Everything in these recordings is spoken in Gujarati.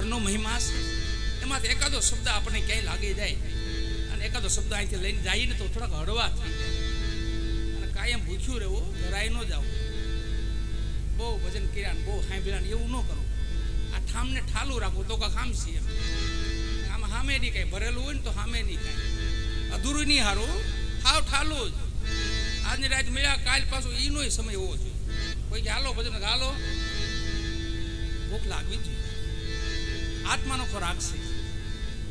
ઘરનો મહિમા છે. એમાંથી એકાદો શબ્દ આપણને ક્યાંય લાગી જાય. અને એકાદો શબ્દ અહીંથી લઈને જઈએ ને તો થોડાક હળવા થઈ અને કાયમ ભૂખ્યું રહેવું ધરાય ન જવું. બહુ ભજન કર્યા ને બહુ સાંભળ્યા એવું ન કરવું. આ ઠામને ઠાલું રાખવું, તો કાંઈ ખામ છે એમ. આમાં સામે નહીં કાંઈ ભરેલું હોય ને તો સામે નહીં કાંઈ. અધૂરું નહીં સારું હાવ ઠાલું જ. આજની રાત મળ્યા, કાલ પાછું એનો સમય હોવો જોઈએ. કોઈ કે, હાલો ભજન હાલો ભૂખ લાગવી જોઈએ. આત્માનો ખોરાક છે.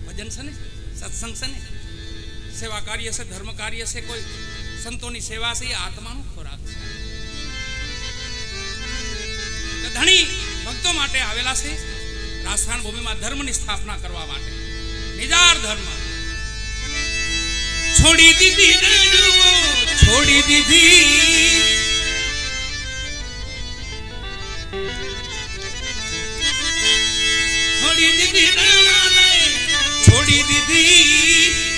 ભજન છે ને? સત્સંગ છે ને? સેવા કાર્ય છે, ધર્મ કાર્ય છે, કોઈ સંતોની સેવા છે, એ આત્માનો ખોરાક છે. ધણી ભક્તો માટે આવેલા છે રાજસ્થાન ભૂમિમાં ધર્મની સ્થાપના કરવા માટે. નિજાર ધર્મ. છોડી દીધી છોડી દીધી. છોડી દીધી.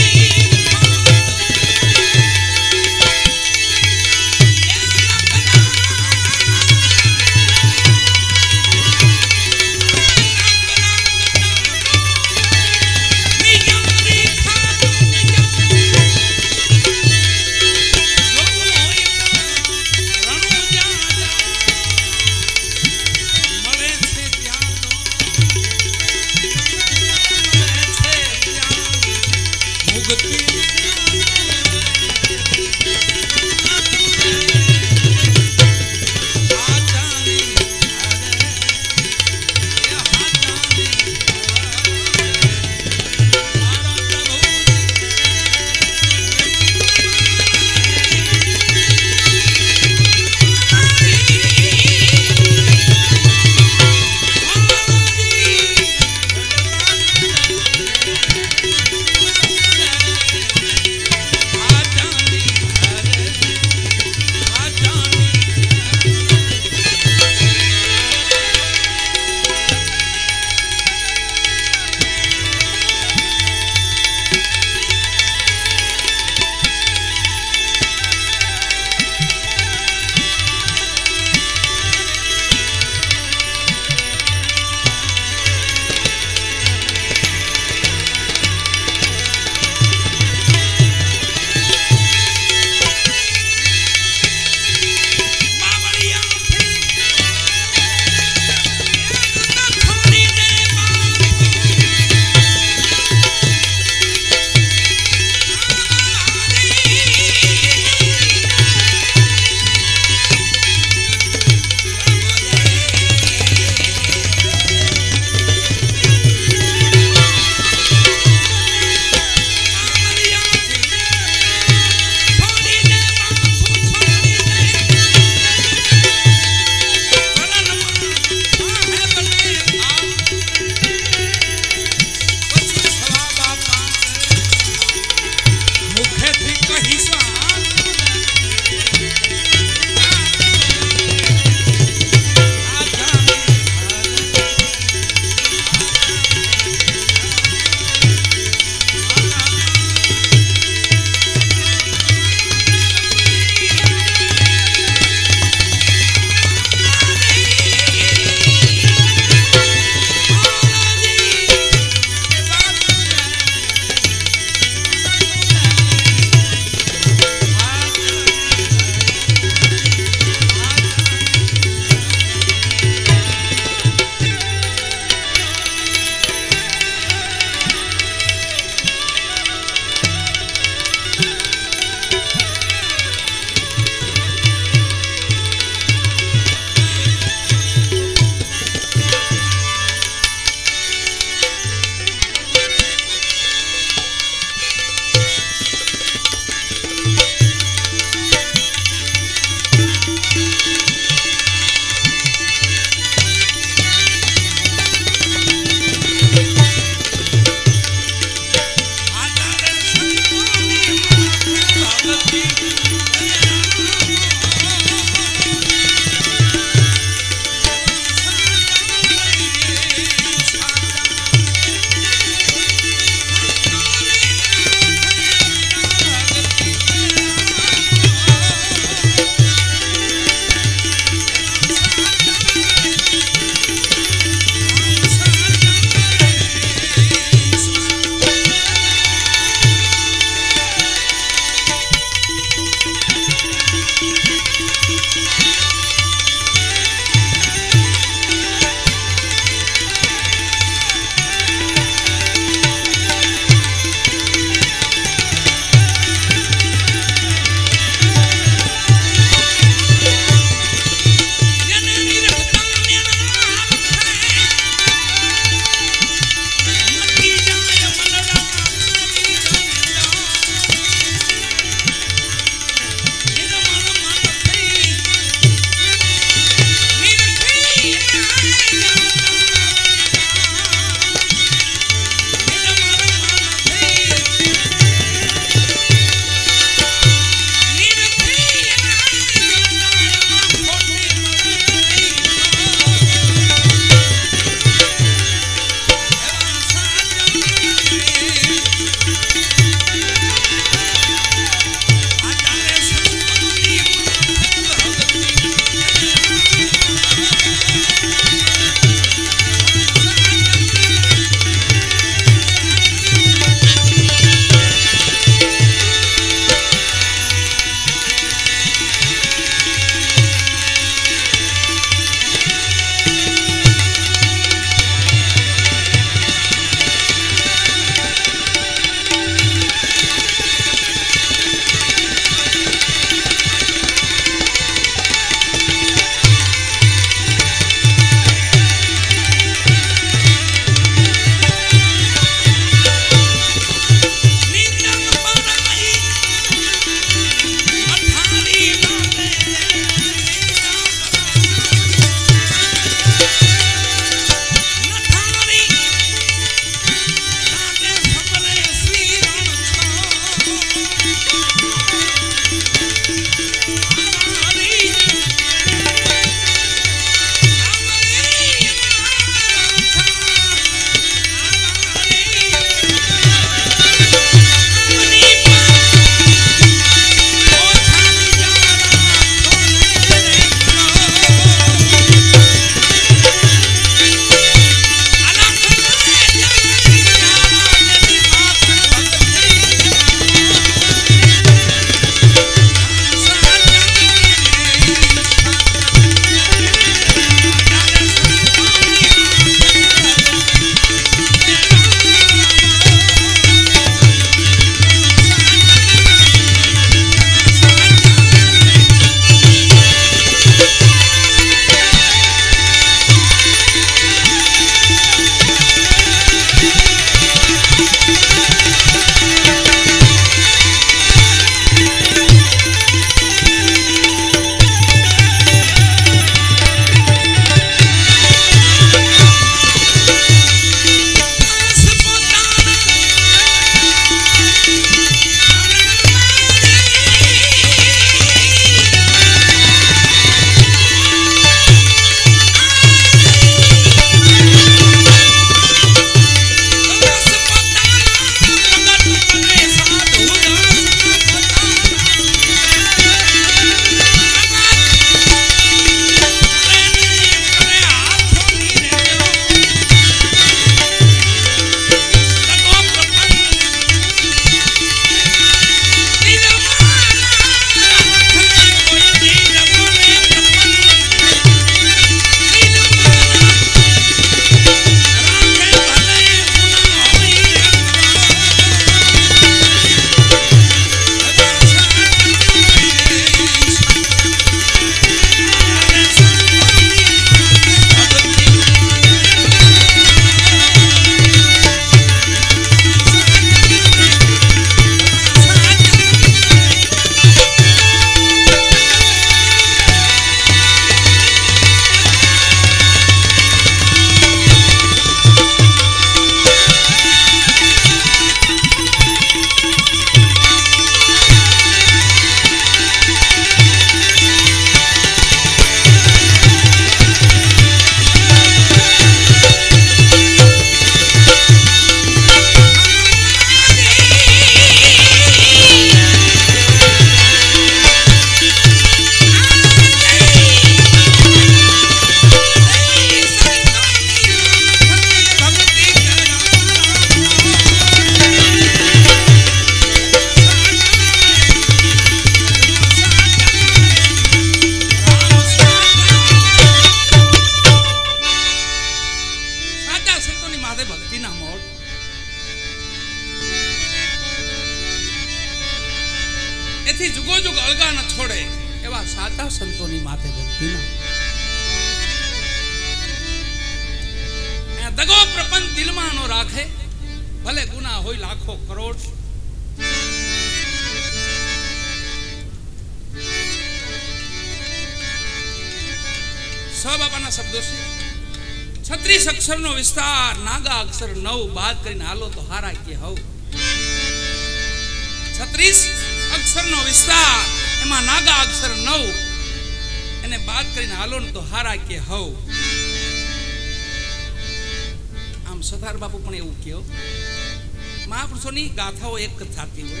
મહાપુરુષોની ગાથાઓ એક થતી હોય.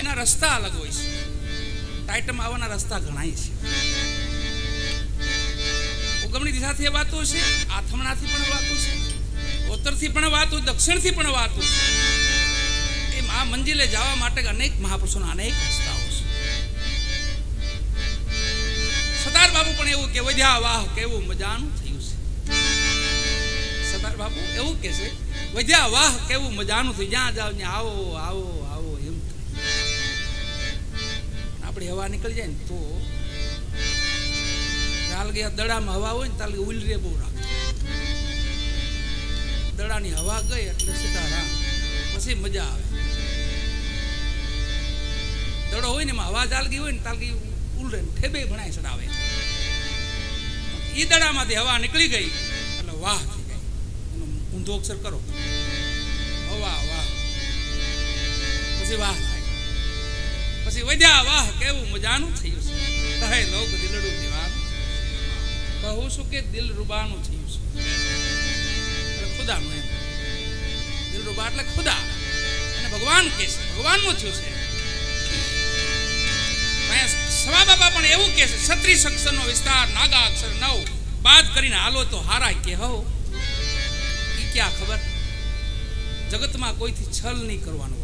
એના રસ્તા અલગ હોય છે. ટાઈટમ આવવાના રસ્તા ઘણા છે. ઉગમણી દિશાથી વાતો છે, આથમણાથી પણ વાતો છે ઉત્તરથી પણ વાતો, દક્ષિણથી પણ વાતો છે. એ મા મંજિલે જવા માટે અનેક મહાપુરુષોના અનેક રસ્તાઓ છે. સરદાર બાબુ પણ એવું કે વધ્યા વાહ, કેવું મજાનું સરદાર બાપુ, એવું કે છે? વધ્યા વાહ, કેવું મજાનું થયું જ્યાં જાવ ત્યાં આવો આવો આવો. એમ આપણી હવા નીકળી જાય ને તો ચાલ ગયા દડામાં હવા હોય ને તાલ ઉલરે બહુ રાખે. દડાની હવા ગઈ એટલે સીતારામ પછી મજા આવે. દડો હોય ને એમાં હવા ચાલગી હોય ને તાલગી ઉલરે ઠેબે ભણાય ચડાવે. ઈ દડામાંથી હવા નીકળી ગઈ. ઊંધો અક્ષર કરો. વાહ વાહ. પછી વાહ પછી વધ્યા, વાહ, કેવું મજાનું થયું છે. કહે લોક દિલડું દીવાનું. કહું છું કે દિલ રૂબાનું થયું છે. ખુદાનું એમ. દિલ રૂબા એટલે ખુદા. અને ભગવાન કે છે, ભગવાનનું થયું છે. સવા બાબા પણ એવું કે છે, છત્રીસ અક્ષરનો વિસ્તાર, નાગા અક્ષર નવ. બાદ કરીને હાલો તો હારા કે હો ક્યાં ખબર? જગતમાં કોઈથી છલ નહીં કરવાનું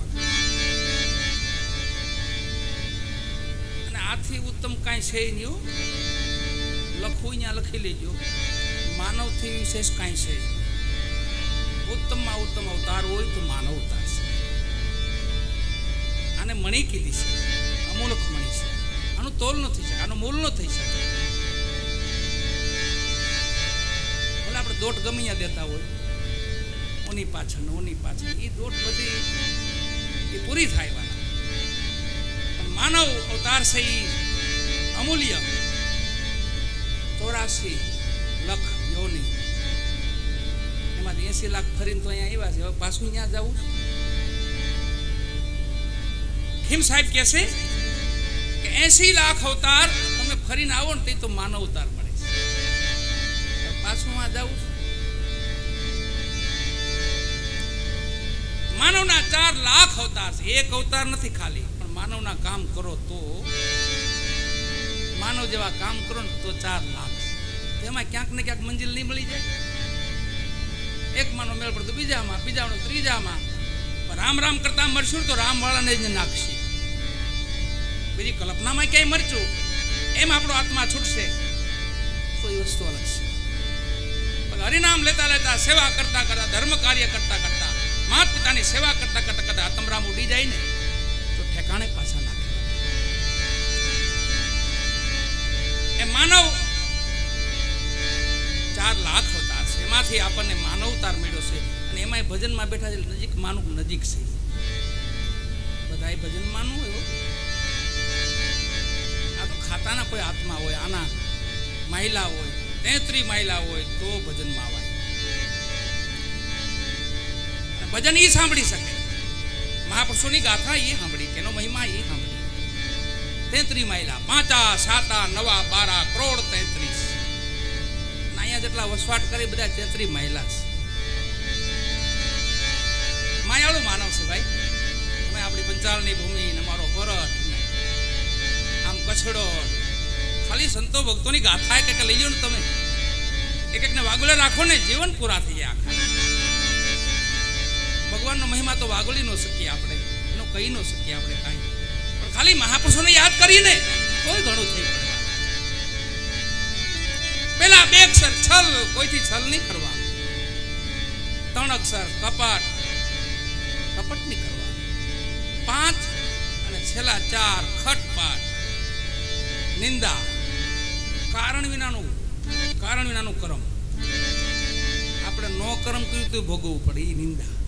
અને આથી ઉત્તમ કાંઈ છે નહીં લખવું અહીંયા લખી લેજો. માનવથી વિશેષ કાંઈ છે ઉત્તમમાં ઉત્તમ અવતાર હોય તો માનવ અવતાર છે. આને મણી કીધી છે. અમૂલક મણી છે. આનું તોલ ન થઈ શકે, આનું મૂલ ન થઈ શકે. ભલે આપણે દોટ ગમે દેતા હોય. ઓની પાછળ ઓની પાછળ. એ દોટ બધી એ પૂરી થાય વાળા માનવ અવતાર છે એ અમૂલ્ય. ચોરાસી લખ યોની. એમાંથી એસી લાખ ફરીને તો અહીંયા આવ્યા છે. હવે પાછું ત્યાં જવું ખીમ સાહેબ કહે છે કે એસી લાખ અવતાર, તમે ફરીને આવો ને તે માનવ અવતાર મળે છે. પાછું માં જવું માનવના ચાર લાખ અવતાર છે. એક અવતાર નથી ખાલી. પણ માનવના કામ કરો તો, માનવ જેવા કામ કરો ને તો ચાર લાખ તેમાં ક્યાંક ને ક્યાંક મંજિલ નહીં મળી જાય. એક માનો મેળ પડતો, બીજામાં બીજાનો ત્રીજામાં. રામ રામ કરતા મરશું તો રામ વાળાને જ નાખશે. બીજી કલ્પનામાં ક્યાંય મરશું? એમ આપણો આત્મા છૂટશે. તો એ વસ્તુ અલગ છે. હરિનામ લેતા લેતા, સેવા કરતા કરતા, ધર્મ કાર્ય કરતા કરતા માત પિતાની સેવા કરતા કરતા કરતા આતમરામ ઉડી જાય ને, તો ઠેકાણે પાછા નાખે. એ માનવ ચાર લાખ હતા એમાંથી આપણને માનવતાર મળ્યો છે અને એમાંય ભજનમાં બેઠા છે નજીક માનું નજીક છે. બધા ભજન માનવું એવો આ તો ખાતાના કોઈ આત્મા હોય, આના મહિલા હોય, તેત્રી મહિલા હોય, તો ભજનમાં ભજન એ સાંભળી શકે. મહાપુરુષોની ગાથા એ સાંભળી એનો મહિમા એ સાંભળી. તેત્રી માઇલા પાંચા, સાતા, નવા, બારા, કરોડ તેત્રીસ. અહીંયા જેટલા વસવાટ કરે બધા તેત્રી માઇલા છે માયાળું માનવ છે ભાઈ. તમે આપણી પંચાળની ભૂમિ, ને મારો ભરત આમ કછડો ખાલી સંતો ભક્તોની ગાથા એક લઈ લો ને તમે. એક એકને વાગુલા રાખો ને, જીવન પૂરા થઈ જાય આખા. ભગવાનનો મહિમા તો વાગોળી ન શકીએ આપણે, એનો કહી ન શકીએ આપણે કાંઈ. પણ ખાલી મહાપુરુષોને યાદ કરીને કોઈ ઘણું થઈ પડે પેલા બે અક્ષર, છલ, કોઈથી છલ નહીં કરવા. ત્રણ અક્ષર, કપટ. કપટ નહીં કરવા. છેલ્લા ચાર, ખટપાટ. નિંદા. કારણ વિનાનું કારણ વિનાનું કરમ. આપણે નો કર્મ કર્યું તો ભોગવવું પડે? એ નિંદા.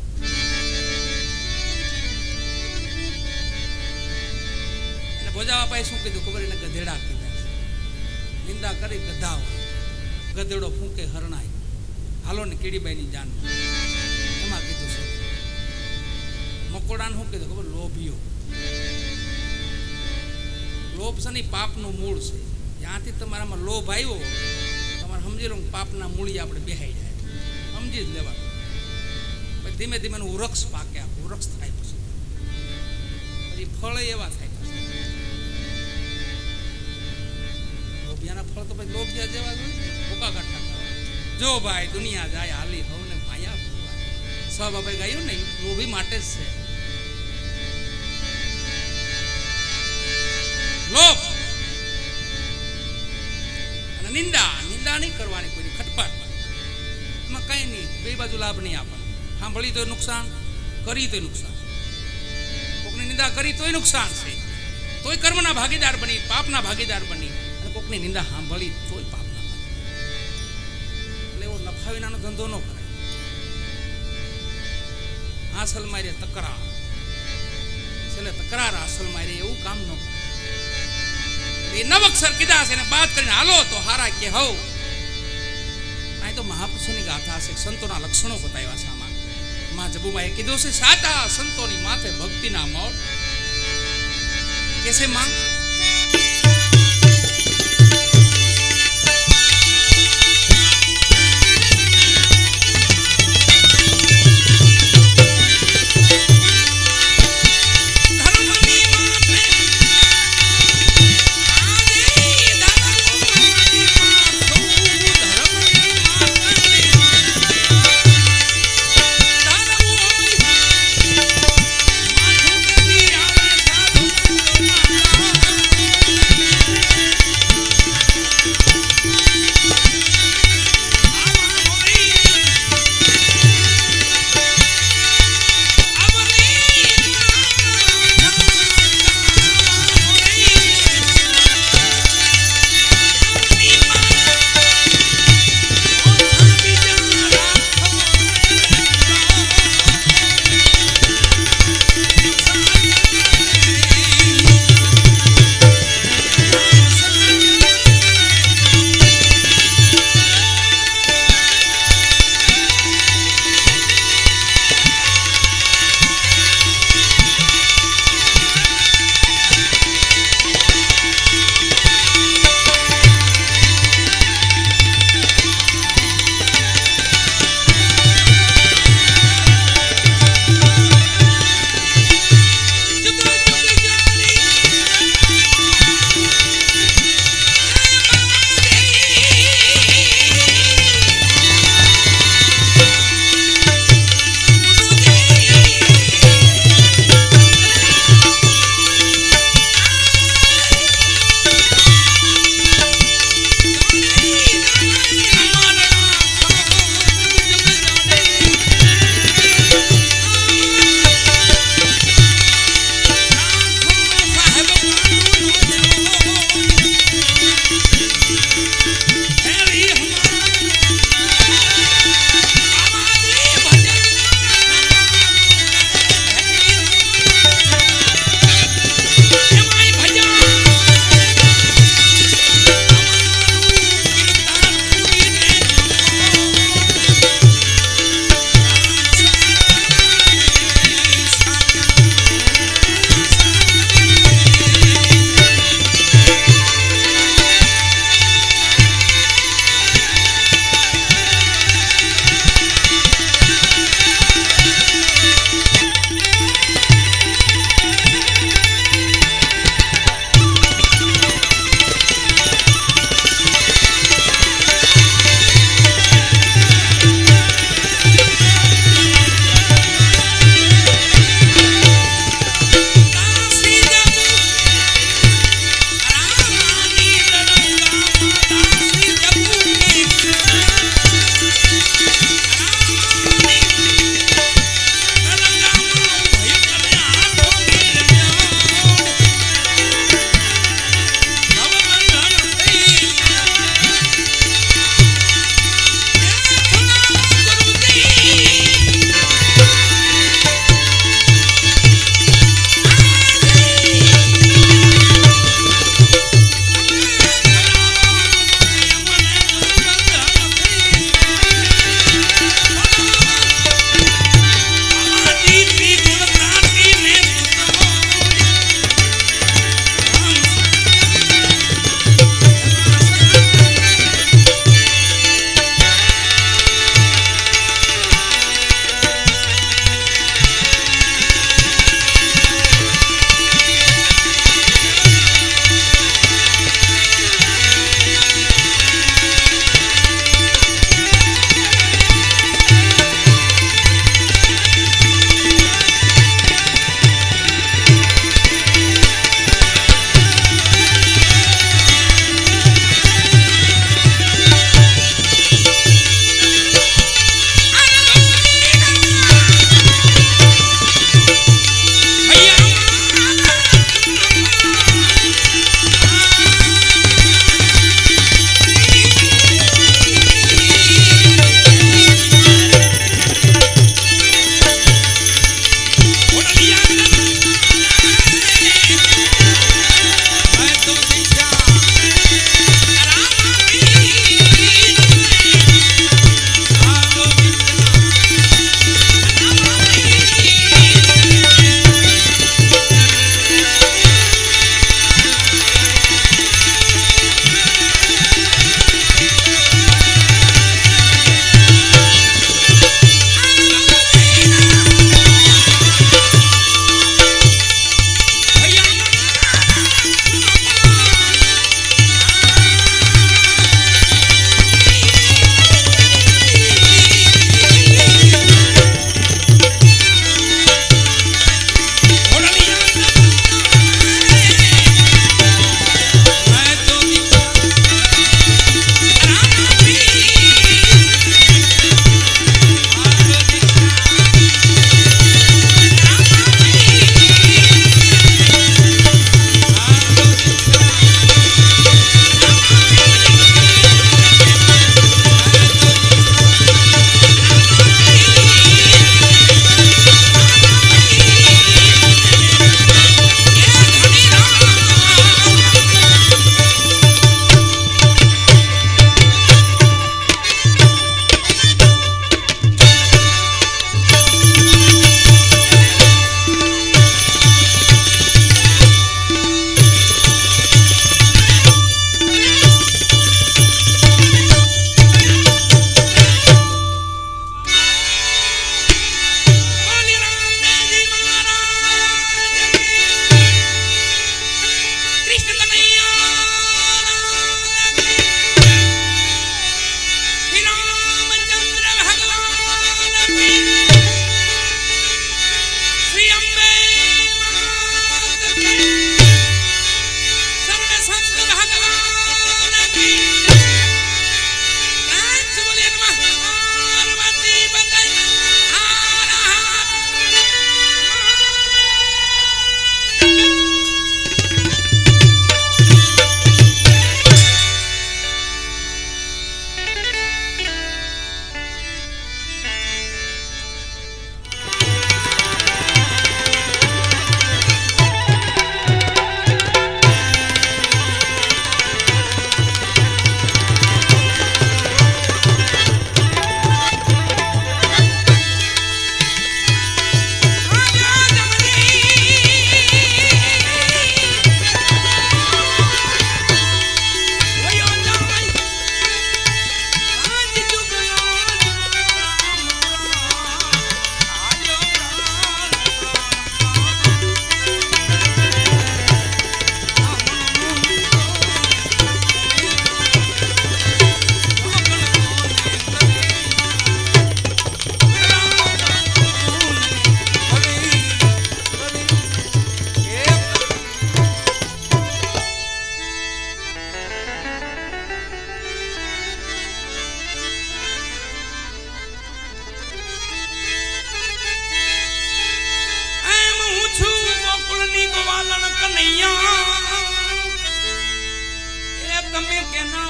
એને ભોજાવા પાસે શું કીધું? ખબર એને ગધેડા કીધા નિંદા કરી ગધા હોય ગધેડો ફૂંકે હરણાય હાલો ને કીડીબાઈની જાન. એમાં કીધું છે. મકોડાને શું કીધું? ખબર? લોભીઓ. લોભ છે ને પાપનું મૂળ છે. જ્યાંથી તમારામાં લોભ આવ્યો, તમારે સમજી લો પાપના મૂળી આપણે બેહાઈ જાય. સમજી જ લેવાનું. પછી ધીમે ધીમે વૃક્ષ પાકે વૃક્ષ થાય પછી. પછી ફળ એવા થાય પછી. લોભિયાના ફળ તો પછી લોભિયા જેવા ભૂકા કાઢતા જો ભાઈ દુનિયા જાય હાલી હવને માયા ભૂવા. સબ આપણે ગાયું ને, લોભી માટે જ છે. લોભ. અને નિંદા. નિંદા નહીં કરવાની કોઈની ખટપટ. એમાં કઈ નહીં. બે બાજુ લાભ નહીં આપણને. સાંભળી તોય નુકસાન, કરી તોય નુકસાન. કોકની નિંદા કરી તોય નુકસાન છે. તોય કર્મના ભાગીદાર બની, પાપના ભાગીદાર બની. અને કોકની નિંદા સાંભળી તોય પાપના એટલે એવો નફા વિનાનો ધંધો ન કરાય. આસલ મારે તકરાર. છેલ્લે તકરાર આસલ મારી એવું કામ ન એ નવ કીધા છે એને બાદ કરીને હાલો તો હારા કે હવ. અહીં તો મહાપુરુષોની ગાથા છે, સંતોના લક્ષણો બતાવ્યા છે આમાં. માં જબુમાએ કીધું છે સાચા સંતોની માથે ભક્તિના મોર. કેસે માં?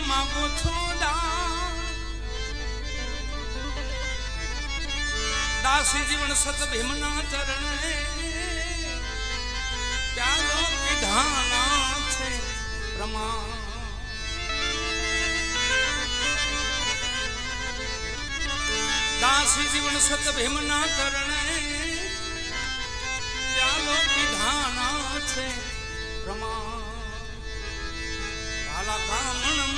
માગો છો દાસી? જીવન સત ભીમના ચરણે પ્યાલો વિધાના છે પ્રમાણ. દાસી જીવન સત ભીમના ચરણે પ્યાલો વિધાના છે પ્રમાણ. કાલા કામણ